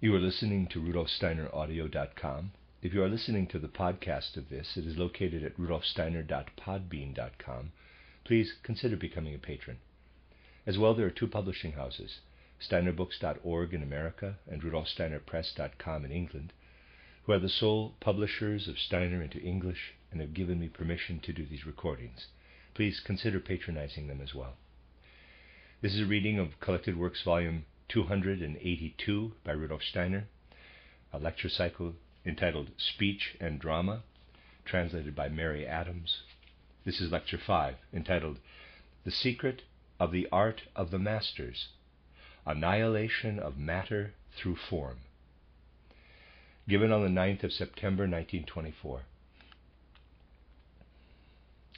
You are listening to rudolfsteineraudio.com. If you are listening to the podcast of this, it is located at rudolfsteiner.podbean.com. Please consider becoming a patron. As well, there are two publishing houses, steinerbooks.org in America and rudolfsteinerpress.com in England, who are the sole publishers of Steiner into English and have given me permission to do these recordings. Please consider patronizing them as well. This is a reading of Collected Works Volume 282 by Rudolf Steiner, a lecture cycle entitled Speech and Drama, translated by Mary Adams. This is Lecture 5, entitled The Secret of the Art of the Masters Annihilation of Matter Through Form. Given on the 9th of September 1924.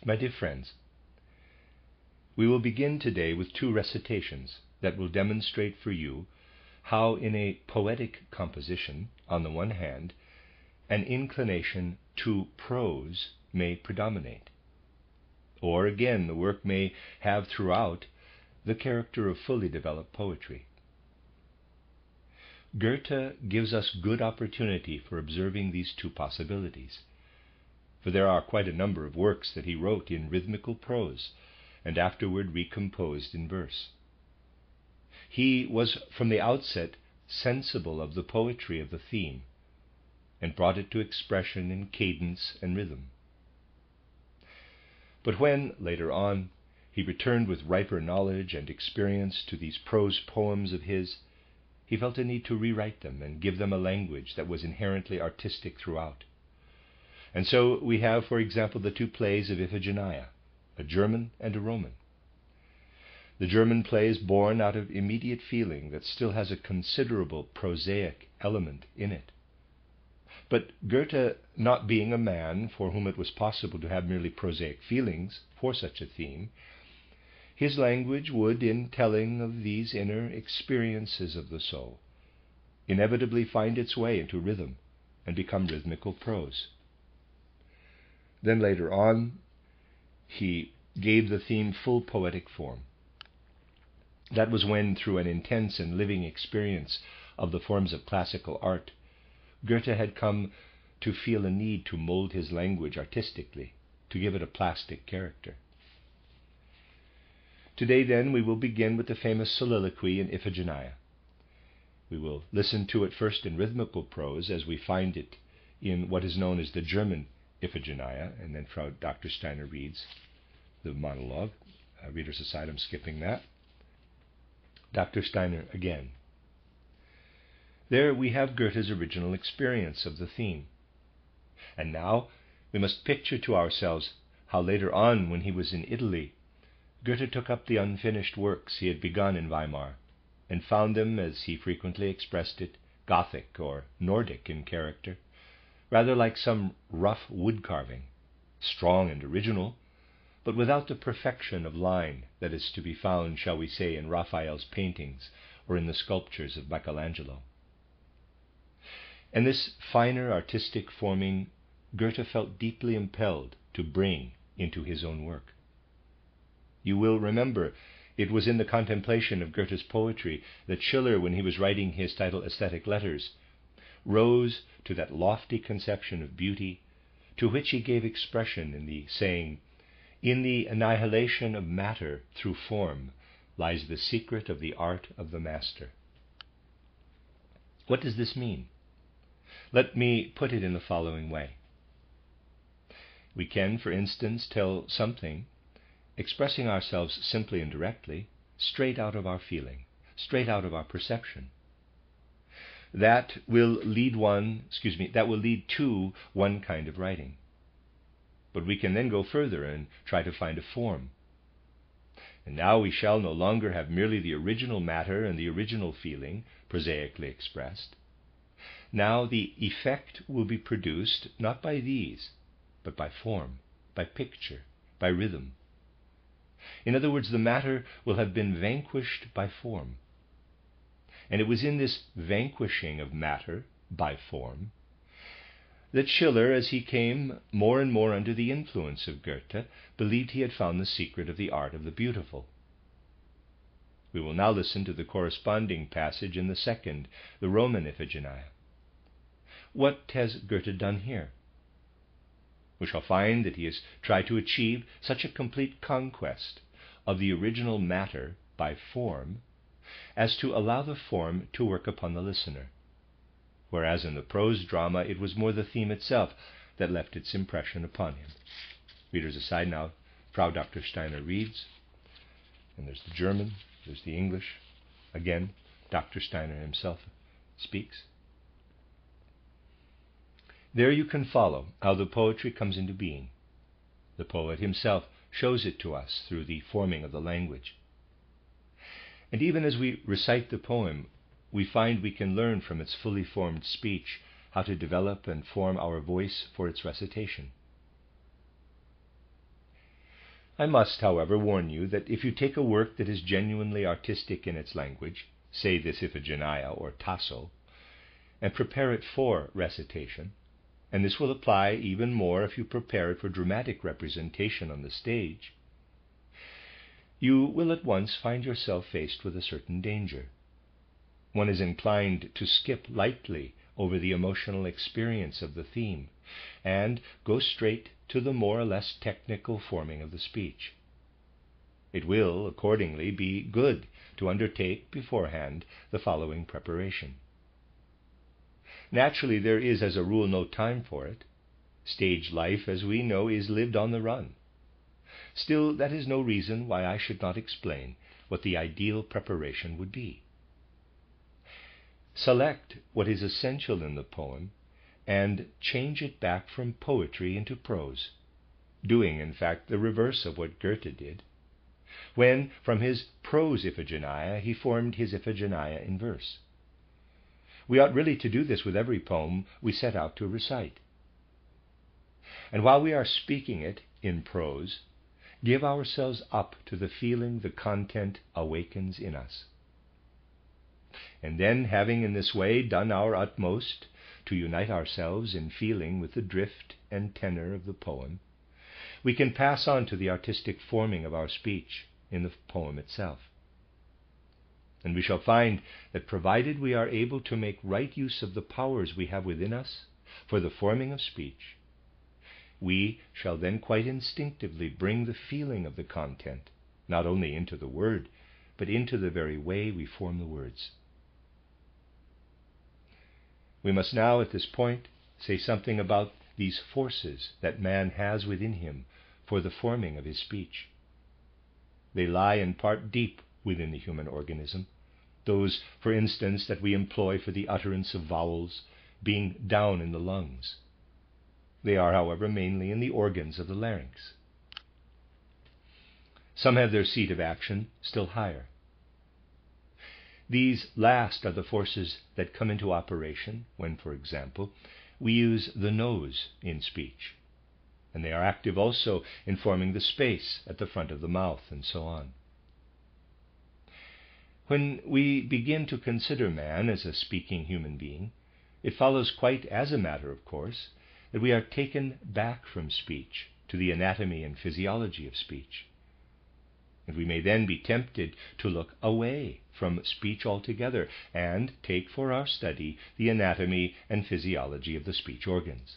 My dear friends, we will begin today with two recitations that will demonstrate for you how, in a poetic composition, on the one hand, an inclination to prose may predominate. Or again, the work may have throughout the character of fully developed poetry. Goethe gives us good opportunity for observing these two possibilities, for there are quite a number of works that he wrote in rhythmical prose and afterward recomposed in verse. He was from the outset sensible of the poetry of the theme and brought it to expression in cadence and rhythm. But when, later on, he returned with riper knowledge and experience to these prose poems of his, he felt a need to rewrite them and give them a language that was inherently artistic throughout. And so we have, for example, the two plays of Iphigenia, a German and a Roman. The German play is born out of immediate feeling that still has a considerable prosaic element in it. But Goethe, not being a man for whom it was possible to have merely prosaic feelings for such a theme, his language would, in telling of these inner experiences of the soul, inevitably find its way into rhythm and become rhythmical prose. Then later on, he gave the theme full poetic form. That was when, through an intense and living experience of the forms of classical art, Goethe had come to feel a need to mold his language artistically, to give it a plastic character. Today, then, we will begin with the famous soliloquy in Iphigenia. We will listen to it first in rhythmical prose, as we find it in what is known as the German Iphigenia, and then Frau Dr. Steiner reads the monologue. Uh, reader's aside, I'm skipping that. Dr. Steiner again. There we have Goethe's original experience of the theme. And now we must picture to ourselves how later on, when he was in Italy, Goethe took up the unfinished works he had begun in Weimar and found them, as he frequently expressed it, Gothic or Nordic in character, rather like some rough wood carving, strong and original, but without the perfection of line that is to be found, shall we say, in Raphael's paintings or in the sculptures of Michelangelo. And this finer artistic forming Goethe felt deeply impelled to bring into his own work. You will remember it was in the contemplation of Goethe's poetry that Schiller, when he was writing his title Aesthetic Letters, rose to that lofty conception of beauty to which he gave expression in the saying, in the annihilation of matter through form lies the secret of the art of the master. What does this mean? Let me put it in the following way. We can, for instance, tell something, expressing ourselves simply and directly, straight out of our feeling, straight out of our perception. That will lead one, excuse me, that will lead to one kind of writing. But we can then go further and try to find a form. And now we shall no longer have merely the original matter and the original feeling, prosaically expressed. Now the effect will be produced not by these, but by form, by picture, by rhythm. In other words, the matter will have been vanquished by form. And it was in this vanquishing of matter by form that Schiller, as he came more and more under the influence of Goethe, believed he had found the secret of the art of the beautiful. We will now listen to the corresponding passage in the second, the Roman Iphigenia. What has Goethe done here? We shall find that he has tried to achieve such a complete conquest of the original matter by form as to allow the form to work upon the listener. Whereas in the prose drama it was more the theme itself that left its impression upon him. Readers aside now, Frau Dr. Steiner reads, and there's the German, there's the English. Again, Dr. Steiner himself speaks. There you can follow how the poetry comes into being. The poet himself shows it to us through the forming of the language. And even as we recite the poem, we find we can learn from its fully formed speech how to develop and form our voice for its recitation. I must, however, warn you that if you take a work that is genuinely artistic in its language, say this Iphigenia or Tasso, and prepare it for recitation, and this will apply even more if you prepare it for dramatic representation on the stage, you will at once find yourself faced with a certain danger. One is inclined to skip lightly over the emotional experience of the theme and go straight to the more or less technical forming of the speech. It will, accordingly, be good to undertake beforehand the following preparation. Naturally, there is, as a rule, no time for it. Stage life, as we know, is lived on the run. Still, that is no reason why I should not explain what the ideal preparation would be. Select what is essential in the poem and change it back from poetry into prose, doing, in fact, the reverse of what Goethe did, when from his prose Iphigenia he formed his Iphigenia in verse. We ought really to do this with every poem we set out to recite. And while we are speaking it in prose, give ourselves up to the feeling the content awakens in us. And then, having in this way done our utmost to unite ourselves in feeling with the drift and tenor of the poem, we can pass on to the artistic forming of our speech in the poem itself. And we shall find that provided we are able to make right use of the powers we have within us for the forming of speech, we shall then quite instinctively bring the feeling of the content not only into the word, but into the very way we form the words. We must now, at this point, say something about these forces that man has within him for the forming of his speech. They lie in part deep within the human organism, those, for instance, that we employ for the utterance of vowels being down in the lungs. They are, however, mainly in the organs of the larynx. Some have their seat of action still higher. These last are the forces that come into operation when, for example, we use the nose in speech. And they are active also in forming the space at the front of the mouth and so on. When we begin to consider man as a speaking human being, it follows quite as a matter of course that we are taken back from speech to the anatomy and physiology of speech. And we may then be tempted to look away from speech altogether and take for our study the anatomy and physiology of the speech organs.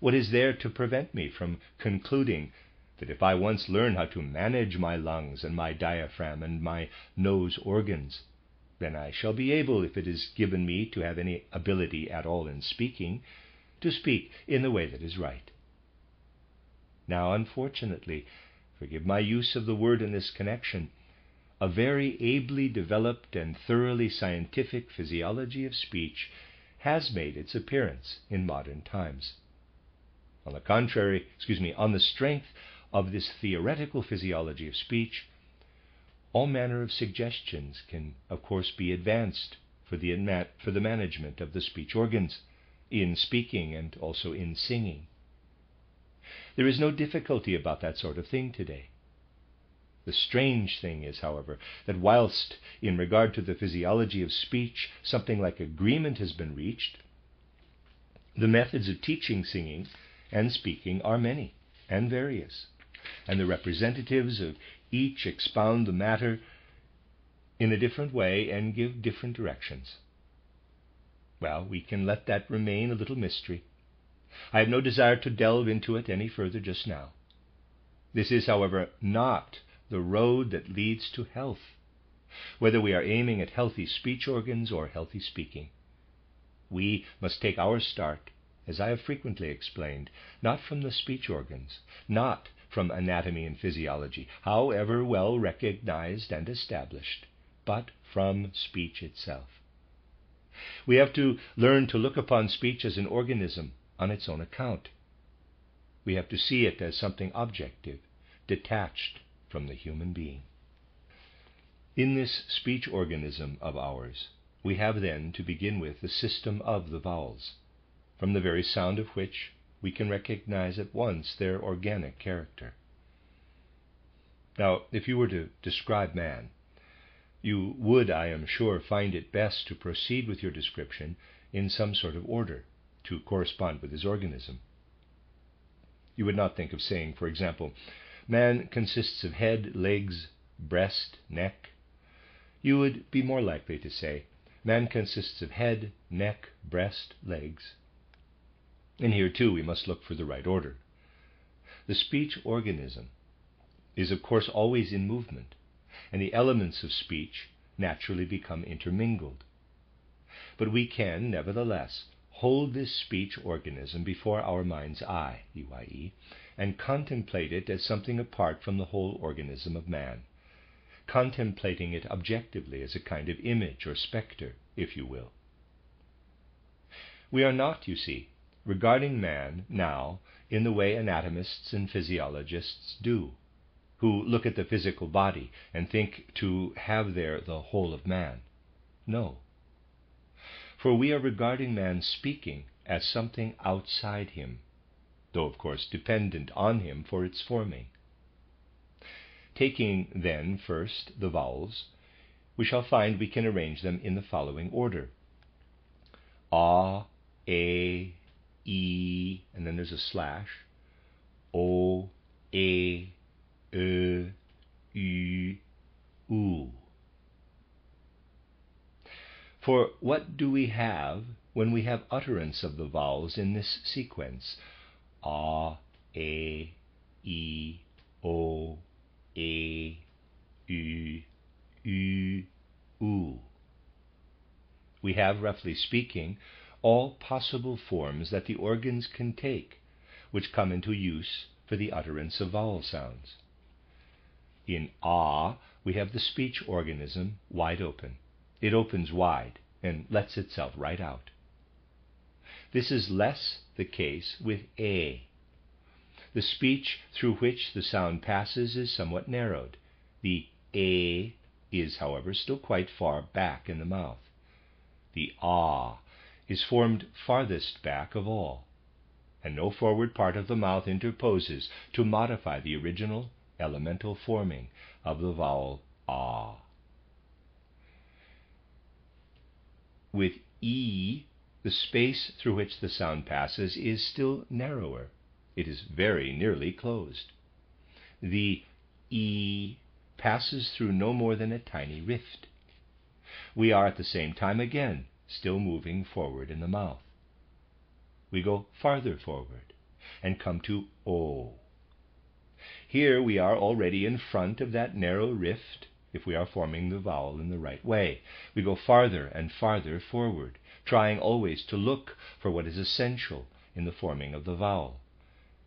What is there to prevent me from concluding that if I once learn how to manage my lungs and my diaphragm and my nose organs, then I shall be able, if it is given me to have any ability at all in speaking, to speak in the way that is right. Now, unfortunately, forgive my use of the word in this connection, a very ably developed and thoroughly scientific physiology of speech has made its appearance in modern times. On the contrary, excuse me, on the strength of this theoretical physiology of speech, all manner of suggestions can, of course, be advanced for the, for the management of the speech organs in speaking and also in singing. There is no difficulty about that sort of thing today. The strange thing is, however, that whilst, in regard to the physiology of speech, something like agreement has been reached, the methods of teaching singing and speaking are many and various, and the representatives of each expound the matter in a different way and give different directions. Well, we can let that remain a little mystery. I have no desire to delve into it any further just now. This is, however, not the road that leads to health, whether we are aiming at healthy speech organs or healthy speaking. We must take our start, as I have frequently explained, not from the speech organs, not from anatomy and physiology, however well recognized and established, but from speech itself. We have to learn to look upon speech as an organism on its own account. We have to see it as something objective, detached from the human being. In this speech organism of ours, we have then to begin with the system of the vowels, from the very sound of which we can recognize at once their organic character. Now, if you were to describe man, you would, I am sure, find it best to proceed with your description in some sort of order to correspond with his organism. You would not think of saying, for example, man consists of head, legs, breast, neck. You would be more likely to say, man consists of head, neck, breast, legs. And here too we must look for the right order. The speech organism is, of course, always in movement, and the elements of speech naturally become intermingled. But we can, nevertheless, hold this speech organism before our mind's eye, EYE, and contemplate it as something apart from the whole organism of man, contemplating it objectively as a kind of image or spectre, if you will. We are not, you see, regarding man now in the way anatomists and physiologists do, who look at the physical body and think to have there the whole of man. No. For we are regarding man speaking as something outside him, though of course dependent on him for its forming. Taking then first the vowels, we shall find we can arrange them in the following order. A, A, E, and then there's a slash. O, A, E, U, U. For what do we have when we have utterance of the vowels in this sequence? A, E, O, A, U, U, U. We have, roughly speaking, all possible forms that the organs can take, which come into use for the utterance of vowel sounds. In ah, we have the speech organism wide open. It opens wide and lets itself right out. This is less the case with a. The speech through which the sound passes is somewhat narrowed. The a is, however, still quite far back in the mouth. The ah is formed farthest back of all, and no forward part of the mouth interposes to modify the original elemental forming of the vowel ah. With e, the space through which the sound passes is still narrower. It is very nearly closed. The e passes through no more than a tiny rift. We are at the same time again still moving forward in the mouth. We go farther forward and come to O. Here we are already in front of that narrow rift if we are forming the vowel in the right way. We go farther and farther forward, trying always to look for what is essential in the forming of the vowel,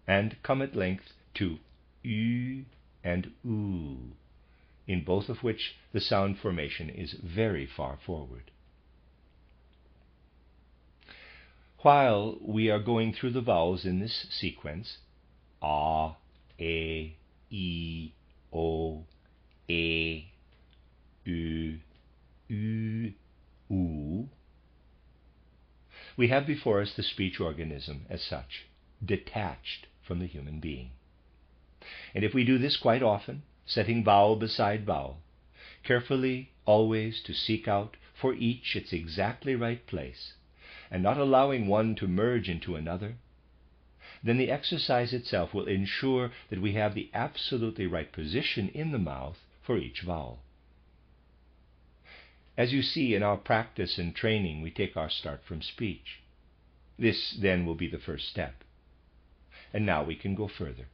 and come at length to U and oo, in both of which the sound formation is very far forward. While we are going through the vowels in this sequence, a, e, o, e, u, u, u, we have before us the speech organism as such, detached from the human being. And if we do this quite often, setting vowel beside vowel, carefully always to seek out for each its exactly right place, and not allowing one to merge into another, then the exercise itself will ensure that we have the absolutely right position in the mouth for each vowel. As you see, in our practice and training, we take our start from speech. This then will be the first step. And now we can go further.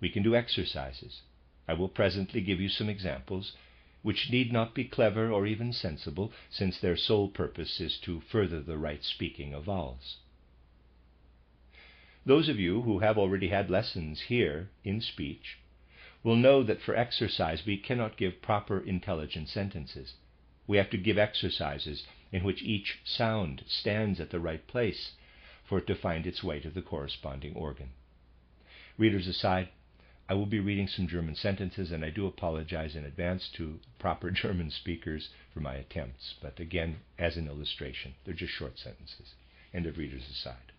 We can do exercises. I will presently give you some examples, which need not be clever or even sensible, since their sole purpose is to further the right speaking of vowels. Those of you who have already had lessons here in speech will know that for exercise we cannot give proper intelligent sentences. We have to give exercises in which each sound stands at the right place for it to find its way to the corresponding organ. Readers aside, I will be reading some German sentences, and I do apologize in advance to proper German speakers for my attempts. But again, as an illustration, they're just short sentences. End of readers aside.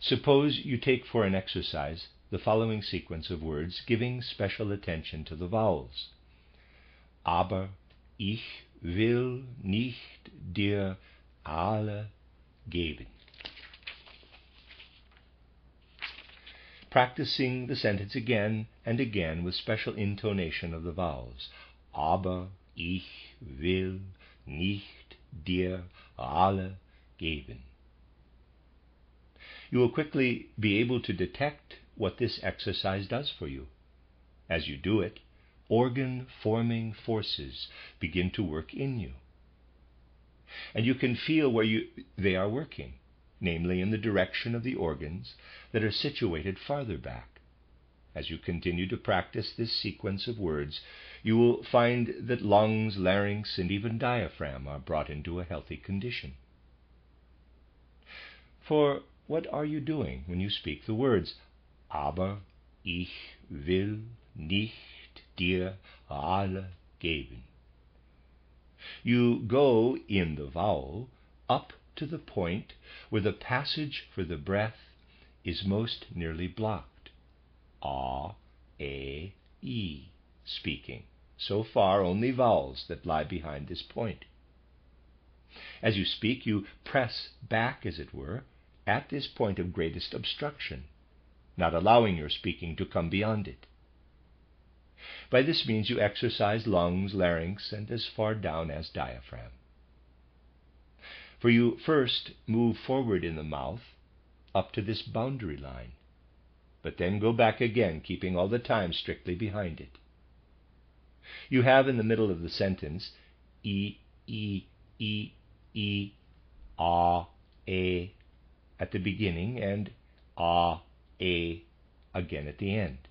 Suppose you take for an exercise the following sequence of words, giving special attention to the vowels. Aber ich will nicht dir alle geben. Practicing the sentence again and again with special intonation of the vowels. Aber ich will nicht dir alle geben. You will quickly be able to detect what this exercise does for you. As you do it, organ forming forces begin to work in you. And you can feel where you, they are working, namely in the direction of the organs that are situated farther back. As you continue to practice this sequence of words, you will find that lungs, larynx, and even diaphragm are brought into a healthy condition. For what are you doing when you speak the words, aber ich will nicht dir alle geben? You go in the vowel up to the point where the passage for the breath is most nearly blocked. A, A, E, speaking. So far, only vowels that lie behind this point. As you speak, you press back, as it were, at this point of greatest obstruction, not allowing your speaking to come beyond it. By this means you exercise lungs, larynx, and as far down as diaphragm. For you first move forward in the mouth up to this boundary line, but then go back again, keeping all the time strictly behind it. You have in the middle of the sentence e, e, e, e, a, a, at the beginning and a, a again at the end.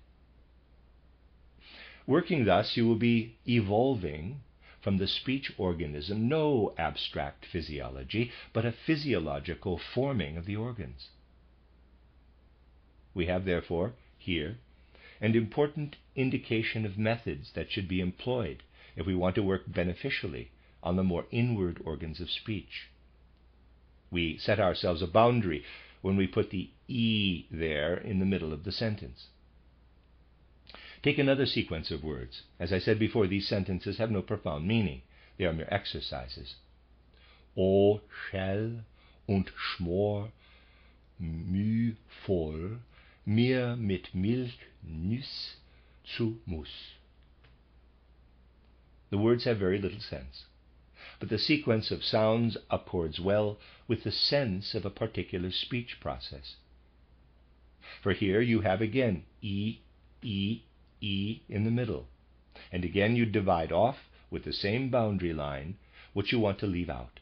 Working thus, you will be evolving from the speech organism no abstract physiology, but a physiological forming of the organs. We have, therefore, here an important indication of methods that should be employed if we want to work beneficially on the more inward organs of speech. We set ourselves a boundary when we put the E there in the middle of the sentence. Take another sequence of words. As I said before, these sentences have no profound meaning. They are mere exercises. O Schell und Schmor mühvoll mir mit Milch nüss zu muss. The words have very little sense but the sequence of sounds accords well with the sense of a particular speech process. For here you have again E, E, E in the middle, and again you divide off with the same boundary line what you want to leave out.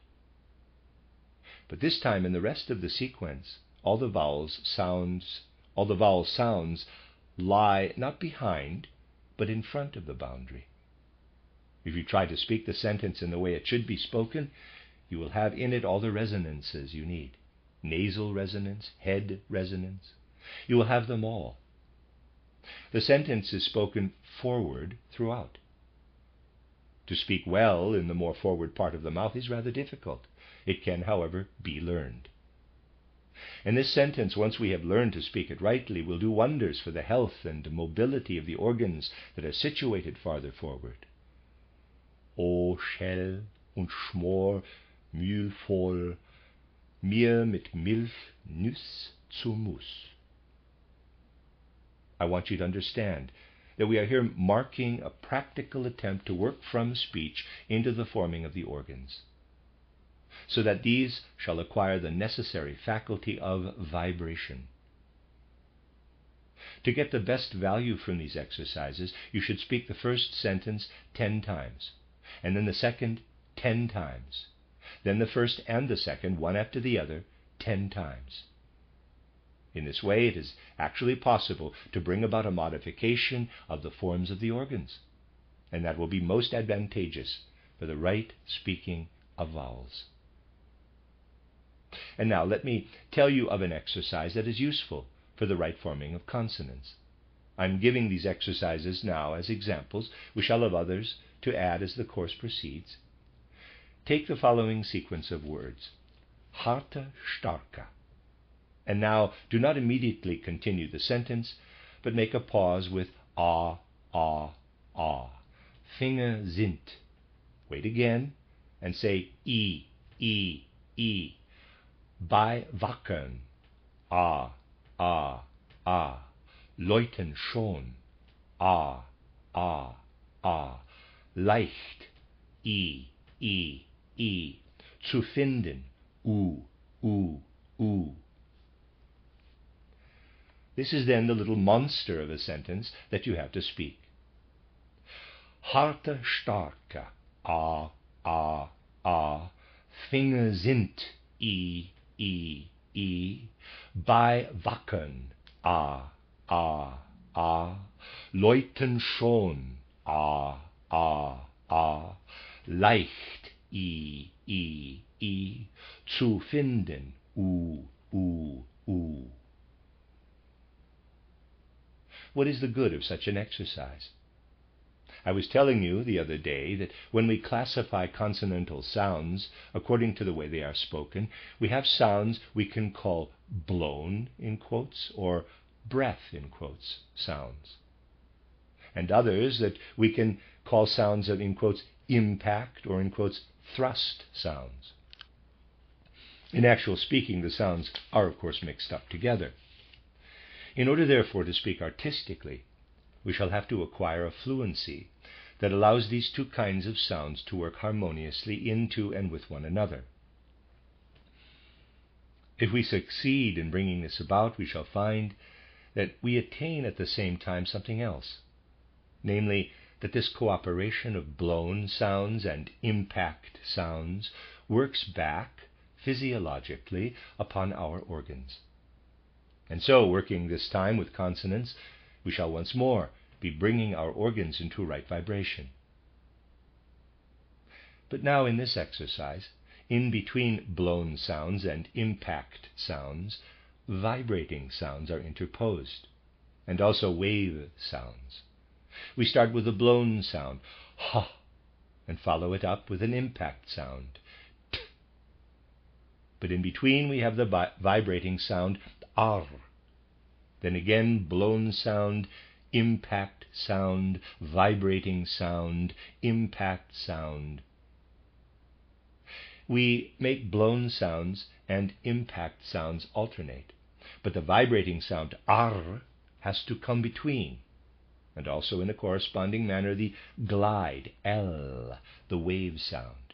But this time in the rest of the sequence, all the vowels sounds all the vowel sounds lie not behind, but in front of the boundary. If you try to speak the sentence in the way it should be spoken, you will have in it all the resonances you need nasal resonance, head resonance. You will have them all. The sentence is spoken forward throughout. To speak well in the more forward part of the mouth is rather difficult. It can, however, be learned. And this sentence, once we have learned to speak it rightly, will do wonders for the health and mobility of the organs that are situated farther forward. O Schell und Schmor mühevoll, mir mit Milch Nüss zu Muss. I want you to understand that we are here marking a practical attempt to work from speech into the forming of the organs, so that these shall acquire the necessary faculty of vibration. To get the best value from these exercises, you should speak the first sentence ten times, and then the second ten times, then the first and the second, one after the other, ten times. In this way, it is actually possible to bring about a modification of the forms of the organs, and that will be most advantageous for the right speaking of vowels. And now let me tell you of an exercise that is useful for the right forming of consonants. I'm giving these exercises now as examples. We shall have others to add as the course proceeds. Take the following sequence of words Harte starke and now do not immediately continue the sentence, but make a pause with ah, ah, ah. Finger sind. Wait again and say e, e, e. Bei wackern. Ah, ah, ah. Läuten schon. Ah, ah, ah. Leicht. I, i, i. Zu finden. U, u, u. This is then the little monster of a sentence that you have to speak. Harte, starke, a, a, a, Finger sind, i, i, i, bei Wackern, a, a, a, Läuten schon, a, a, a, leicht, i, i, i, zu finden, u, u. What is the good of such an exercise? I was telling you the other day that when we classify consonantal sounds according to the way they are spoken, we have sounds we can call blown, in quotes, or breath, in quotes, sounds. And others that we can call sounds of, in quotes, impact, or in quotes, thrust sounds. In actual speaking, the sounds are, of course, mixed up together. In order, therefore, to speak artistically, we shall have to acquire a fluency that allows these two kinds of sounds to work harmoniously into and with one another. If we succeed in bringing this about, we shall find that we attain at the same time something else, namely, that this cooperation of blown sounds and impact sounds works back physiologically upon our organs. And so, working this time with consonants, we shall once more be bringing our organs into right vibration. But now, in this exercise, in between blown sounds and impact sounds, vibrating sounds are interposed, and also wave sounds. We start with a blown sound, ha, and follow it up with an impact sound, t. But in between we have the vibrating sound, ar. Then again, blown sound, impact sound, vibrating sound, impact sound. We make blown sounds and impact sounds alternate, but the vibrating sound ar has to come between, and also in a corresponding manner the glide l, the wave sound.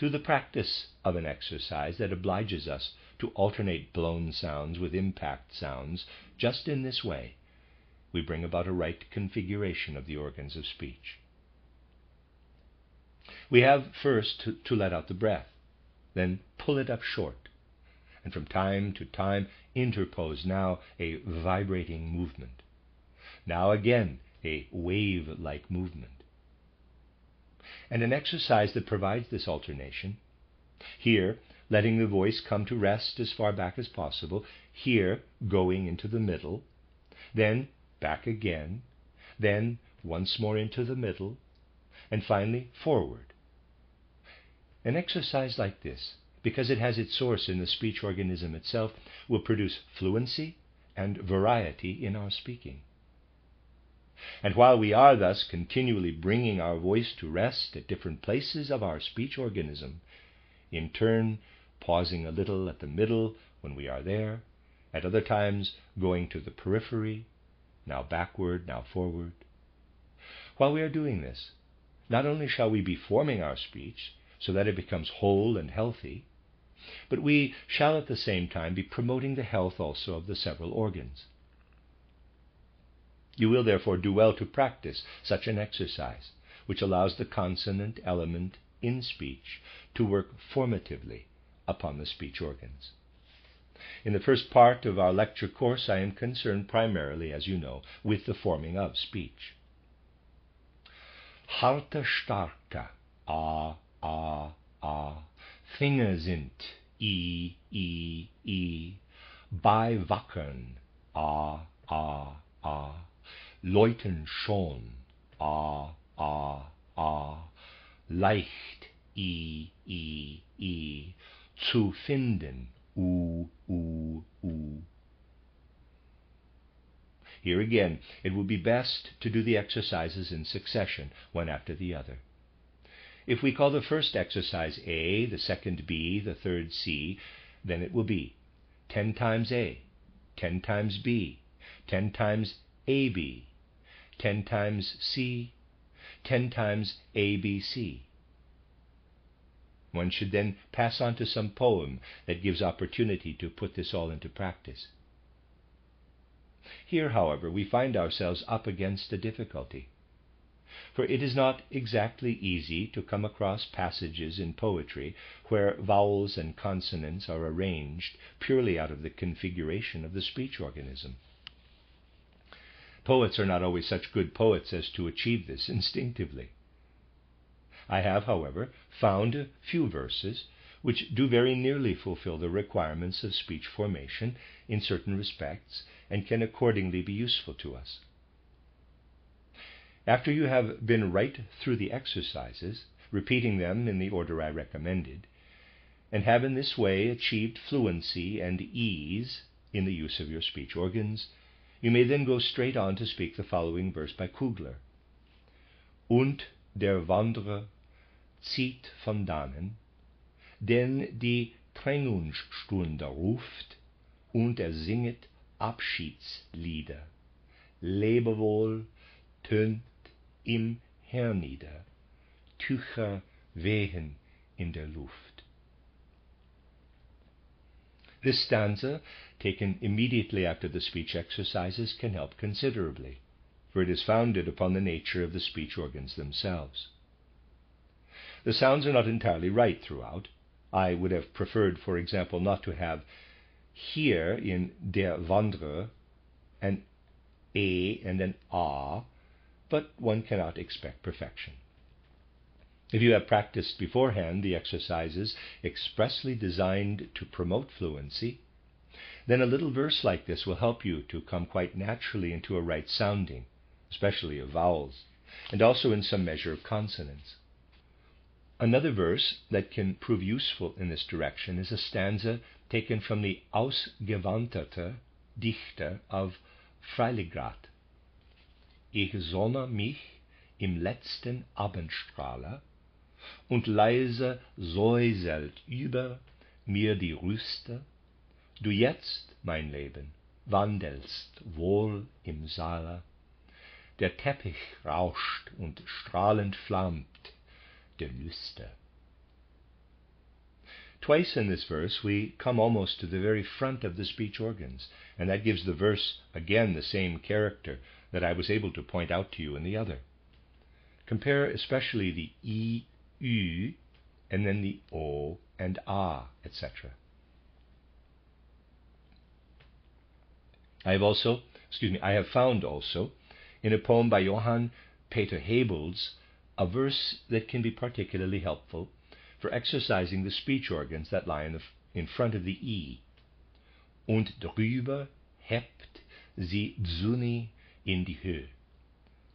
Through the practice of an exercise that obliges us to alternate blown sounds with impact sounds, just in this way, we bring about a right configuration of the organs of speech. We have first to, to, let out the breath, then pull it up short, and from time to time interpose now a vibrating movement, now again a wave like movement. And an exercise that provides this alternation, here letting the voice come to rest as far back as possible, here going into the middle, then back again, then once more into the middle, and finally forward. An exercise like this, because it has its source in the speech organism itself, will produce fluency and variety in our speaking. And while we are thus continually bringing our voice to rest at different places of our speech organism, in turn pausing a little at the middle when we are there, at other times going to the periphery, now backward, now forward. While we are doing this, not only shall we be forming our speech so that it becomes whole and healthy, but we shall at the same time be promoting the health also of the several organs. You will therefore do well to practice such an exercise, which allows the consonant element in speech to work formatively upon the speech organs. In the first part of our lecture course, I am concerned primarily, as you know, with the forming of speech. Harte, starke, a, a, a. Finger sind, i, i, i. Bei wackern, a, a, a. Läuten schon, Ah, ah, ah, Leicht, i, i, i. Zu finden, u, u, u. Here again, it would be best to do the exercises in succession, one after the other. If we call the first exercise A, the second B, the third C, then it will be 10 times A, 10 times B, 10 times AB, 10 times C, 10 times ABC. One should then pass on to some poem that gives opportunity to put this all into practice. Here, however, we find ourselves up against a difficulty. For it is not exactly easy to come across passages in poetry where vowels and consonants are arranged purely out of the configuration of the speech organism. Poets are not always such good poets as to achieve this instinctively. I have, however, found a few verses which do very nearly fulfill the requirements of speech formation in certain respects and can accordingly be useful to us. After you have been right through the exercises, repeating them in the order I recommended, and have in this way achieved fluency and ease in the use of your speech organs, you may then go straight on to speak the following verse by Kugler. Und der Wanderer zieht von dannen, denn die Trennungsstunde ruft, und er singet Abschiedslieder. Lebewohl tönt im Hernieder, Tücher wehen in der Luft. This stanza, taken immediately after the speech exercises, can help considerably, for it is founded upon the nature of the speech organs themselves. The sounds are not entirely right throughout. I would have preferred, for example, not to have here in Der Wanderer an A and an A, but one cannot expect perfection. If you have practiced beforehand the exercises expressly designed to promote fluency, then a little verse like this will help you to come quite naturally into a right sounding, especially of vowels, and also in some measure of consonants. Another verse that can prove useful in this direction is a stanza taken from the Ausgewanderte Dichter of Freiligrath. Ich sonne mich im letzten Abendstrahle und leise säuselt über mir die Rüste. Du jetzt, mein Leben, wandelst wohl im Saale. Der Teppich rauscht und strahlend flammt der Lüste. Twice in this verse we come almost to the very front of the speech organs, and that gives the verse again the same character that I was able to point out to you in the other. Compare especially the I, U, and then the O and A, etc. I have also, excuse me, I have found also in a poem by Johann Peter Hebels a verse that can be particularly helpful for exercising the speech organs that lie in, the, in front of the E. Und drüber hebt sie Zuni in die Höhe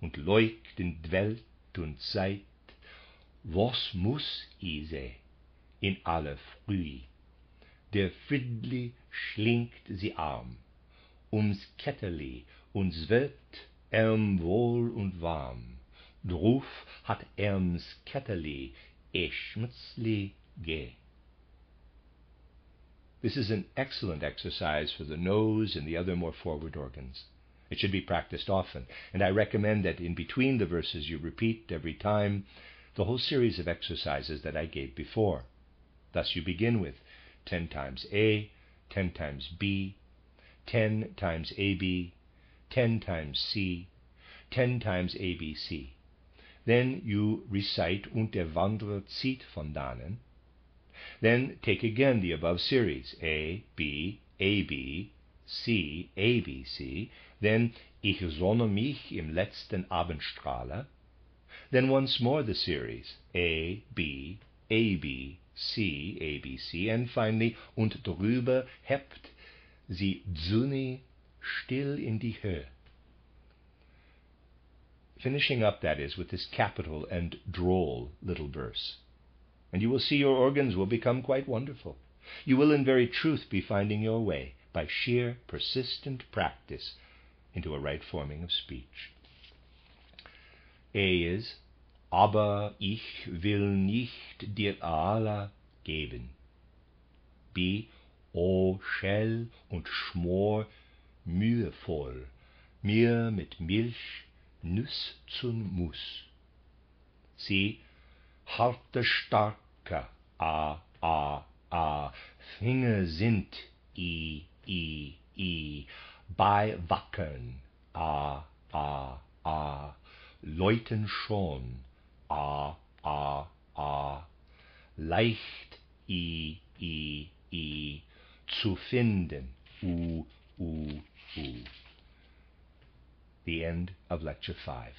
und leuchtend Welt und Zeit, was muss i se in aller Früh. Der Friedli schlingt sie arm, ums Ketterli, uns wird erm wohl und warm Druf hat erms Ketterli eschmutzli ge. This is an excellent exercise for the nose and the other more forward organs. It should be practiced often, and I recommend that in between the verses you repeat every time the whole series of exercises that I gave before. Thus you begin with 10 times A, 10 times B, 10 times AB, 10 times C, 10 times ABC. Then you recite Und der Wanderer zieht von dannen. Then take again the above series A, B, AB, C, ABC. Then Ich sonne mich im letzten Abendstrahler. Then once more the series A, B, AB, C, ABC. And finally Und drüber hebt sie Zuni still in die Höhe finishing up, that is, with this capital and droll little verse. And you will see your organs will become quite wonderful. You will, in very truth, be finding your way by sheer, persistent practice into a right forming of speech. A is, aber ich will nicht dir Allah geben. B, o schell und schmor mühevoll, mir mit Milch Nus zum Mus. Sie harte starke A, A, A, Finger sind I, I, I, bei Wackeln A, A, A, Läuten schon A, A, A, leicht I, I, I, zu finden U, U, U. The end of Lecture 5.